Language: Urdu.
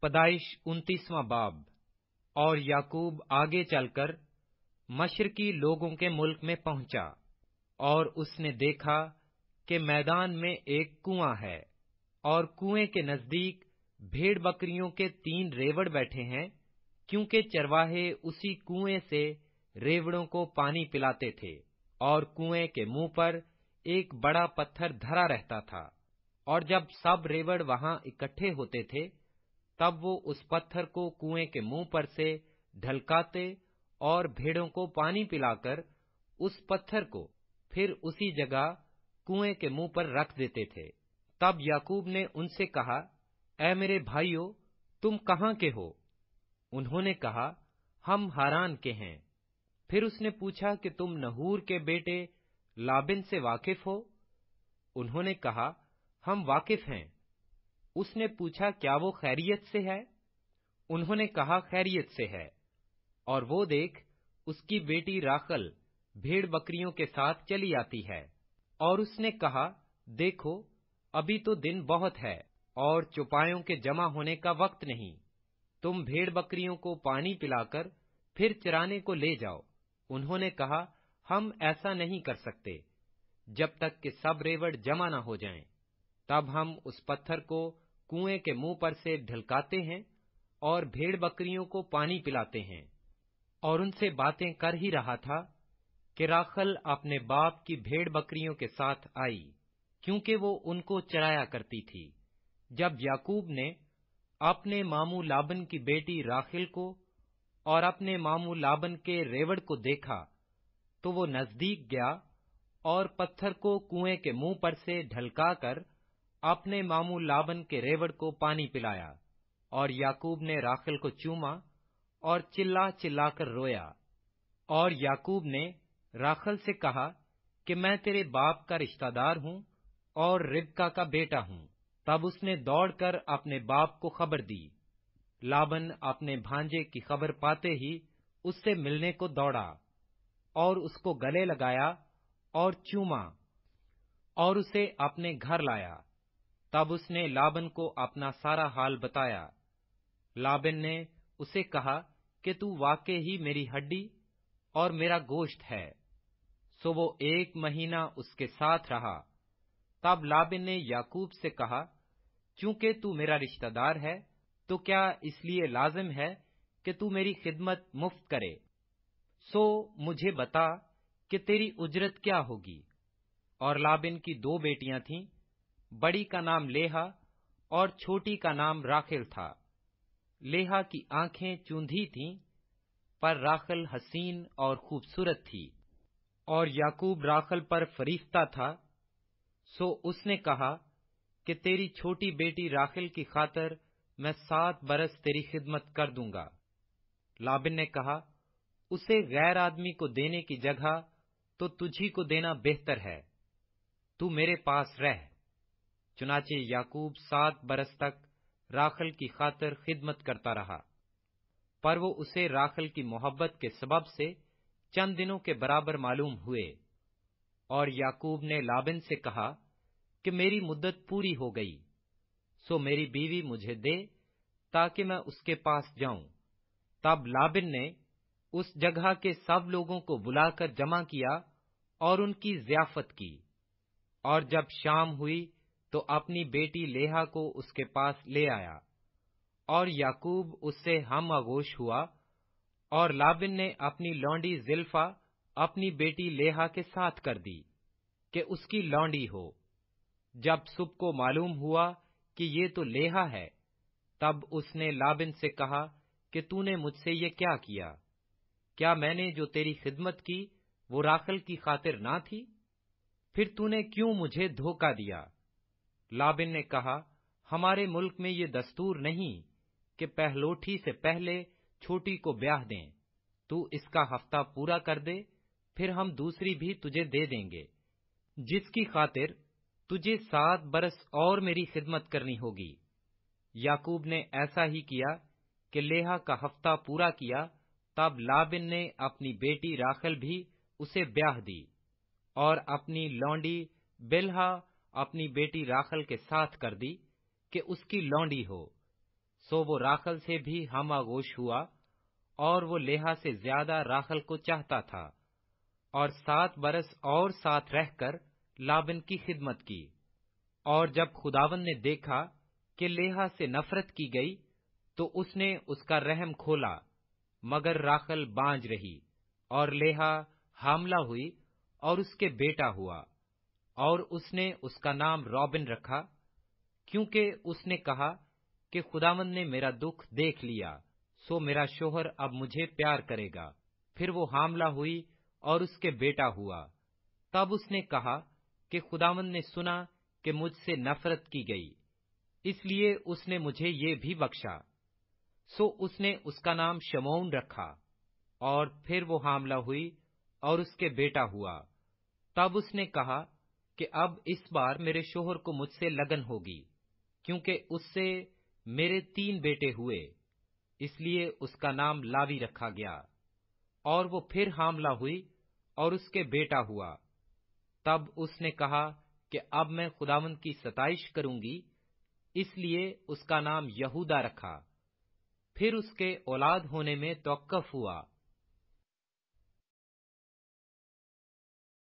پدائش انتیسواں باب۔ اور یعقوب آگے چل کر مشرقی لوگوں کے ملک میں پہنچا اور اس نے دیکھا کہ میدان میں ایک کنواں ہے اور کنویں کے نزدیک بھیڑ بکریوں کے تین ریوڑ بیٹھے ہیں، کیونکہ چرواہے اسی کنویں سے ریوڑوں کو پانی پلاتے تھے اور کنویں کے منہ پر ایک بڑا پتھر دھرا رہتا تھا۔ اور جب سب ریوڑ وہاں اکٹھے ہوتے تھے تب وہ اس پتھر کو کنویں کے منہ پر سے ڈھلکاتے اور بھیڑوں کو پانی پلا کر اس پتھر کو پھر اسی جگہ کنویں کے منہ پر رکھ دیتے تھے۔ تب یعقوب نے ان سے کہا، اے میرے بھائیو، تم کہاں کے ہو؟ انہوں نے کہا، ہم ہاران کے ہیں۔ پھر اس نے پوچھا کہ تم نہور کے بیٹے لابن سے واقف ہو؟ انہوں نے کہا، ہم واقف ہیں۔ اس نے پوچھا، کیا وہ خیریت سے ہے؟ انہوں نے کہا، خیریت سے ہے۔ اور وہ دیکھ، اس کی بیٹی راخل بھیڑ بکریوں کے ساتھ چلی آتی ہے۔ اور اس نے کہا، دیکھو، ابھی تو دن بہت ہے اور چوپایوں کے جمع ہونے کا وقت نہیں۔ تم بھیڑ بکریوں کو پانی پلا کر پھر چرانے کو لے جاؤ۔ انہوں نے کہا، ہم ایسا نہیں کر سکتے۔ جب تک کہ سب ریوڑ جمع نہ ہو جائیں، تب ہم اس پتھر کو کنویں کے منہ پر سے ڈھلکاتے ہیں اور بھیڑ بکریوں کو پانی پلاتے ہیں۔ اور ان سے باتیں کر ہی رہا تھا کہ راخل اپنے باپ کی بھیڑ بکریوں کے ساتھ آئی، کیونکہ وہ ان کو چرایا کرتی تھی۔ جب یعقوب نے اپنے مامو لابن کی بیٹی راخل کو اور اپنے مامو لابن کے ریوڑ کو دیکھا، تو وہ نزدیک گیا اور پتھر کو کنویں کے منہ پر سے ڈھلکا کر اپنے مامو لابن کے ریوڑ کو پانی پلایا اور یعقوب نے راخل کو چوما اور چلا چلا کر رویا اور یعقوب نے راخل سے کہا کہ میں تیرے باپ کا رشتہ دار ہوں اور ربکا کا بیٹا ہوں۔ تب اس نے دوڑ کر اپنے باپ کو خبر دی۔ لابن اپنے بھانجے کی خبر پاتے ہی اس سے ملنے کو دوڑا اور اس کو گلے لگایا اور چوما اور اسے اپنے گھر لایا۔ تب اس نے لابن کو اپنا سارا حال بتایا۔ لابن نے اسے کہا کہ تو واقع ہی میری ہڈی اور میرا گوشت ہے۔ سو وہ ایک مہینہ اس کے ساتھ رہا۔ تب لابن نے یعقوب سے کہا، چونکہ تو میرا رشتہ دار ہے، تو کیا اس لیے لازم ہے کہ تو میری خدمت مفت کرے؟ سو مجھے بتا کہ تیری اجرت کیا ہوگی۔ اور لابن کی دو بیٹیاں تھیں۔ بڑی کا نام لیہا اور چھوٹی کا نام راخل تھا۔ لیہا کی آنکھیں چوندھی تھیں، پر راخل حسین اور خوبصورت تھی۔ اور یعقوب راخل پر فریفتہ تھا، سو اس نے کہا کہ تیری چھوٹی بیٹی راخل کی خاطر میں سات برس تیری خدمت کر دوں گا۔ لابن نے کہا، اسے غیر آدمی کو دینے کی جگہ تو تجھی کو دینا بہتر ہے۔ تو میرے پاس رہ۔ چنانچہ یعقوب سات برس تک راخل کی خاطر خدمت کرتا رہا، پر وہ اسے راخل کی محبت کے سبب سے چند دنوں کے برابر معلوم ہوئے اور یعقوب نے لابن سے کہا کہ میری مدت پوری ہو گئی، سو میری بیوی مجھے دے تاکہ میں اس کے پاس جاؤں۔ تب لابن نے اس جگہ کے سب لوگوں کو بلا کر جمع کیا اور ان کی ضیافت کی۔ اور جب شام ہوئی تو اپنی بیٹی لیہا کو اس کے پاس لے آیا اور یعقوب اس سے ہم آگوش ہوا اور لابن نے اپنی لونڈی زلفا اپنی بیٹی لیہا کے ساتھ کر دی کہ اس کی لونڈی ہو۔ جب صبح کو معلوم ہوا کہ یہ تو لیہا ہے، تب اس نے لابن سے کہا کہ تو نے مجھ سے یہ کیا کیا؟ کیا میں نے جو تیری خدمت کی وہ راخل کی خاطر نہ تھی؟ پھر تو نے کیوں مجھے دھوکہ دیا؟ لابن نے کہا، ہمارے ملک میں یہ دستور نہیں کہ پہلوٹھی سے پہلے چھوٹی کو بیاہ دیں۔ تو اس کا ہفتہ پورا کر دے، پھر ہم دوسری بھی تجھے دے دیں گے۔ جس کی خاطر تجھے سات برس اور میری خدمت کرنی ہوگی۔ یعقوب نے ایسا ہی کیا کہ لیہا کا ہفتہ پورا کیا، تب لابن نے اپنی بیٹی راخل بھی اسے بیاہ دی اور اپنی لونڈی بلہا اپنی بیٹی راخل کے ساتھ کر دی کہ اس کی لونڈی ہو۔ سو وہ راخل سے بھی ہم آگوش ہوا اور وہ لیہا سے زیادہ راخل کو چاہتا تھا اور سات برس اور ساتھ رہ کر لابن کی خدمت کی۔ اور جب خداون نے دیکھا کہ لیہا سے نفرت کی گئی تو اس نے اس کا رحم کھولا، مگر راخل بانج رہی اور لیہا حاملہ ہوئی اور اس کے بیٹا ہوا۔ اور اس نے اس کا نام رابن رکھا، کیونکہ اس نے کہا کہ خداون نے میرا دکھ دیکھ لیا، سو میرا شوہر اب مجھے پیار کرے گا۔ پھر وہ حاملہ ہوئی اور اس کے بیٹا ہوا۔ تب اس نے کہا کہ خداون نے سنا کہ مجھ سے نفرت کی گئی، اس لیے اس نے مجھے یہ بھی بخشا۔ سو اس نے اس کا نام شمون رکھا، اور پھر وہ حاملہ ہوئی اور اس کے بیٹا ہوا۔ تب اس نے کہا کہ اب اس بار میرے شوہر کو مجھ سے لگن ہوگی، کیونکہ اس سے میرے تین بیٹے ہوئے، اس لیے اس کا نام لاوی رکھا گیا۔ اور وہ پھر حاملہ ہوئی اور اس کے بیٹا ہوا۔ تب اس نے کہا کہ اب میں خداون کی ستائش کروں گی، اس لیے اس کا نام یہودا رکھا۔ پھر اس کے اولاد ہونے میں توقف ہوا۔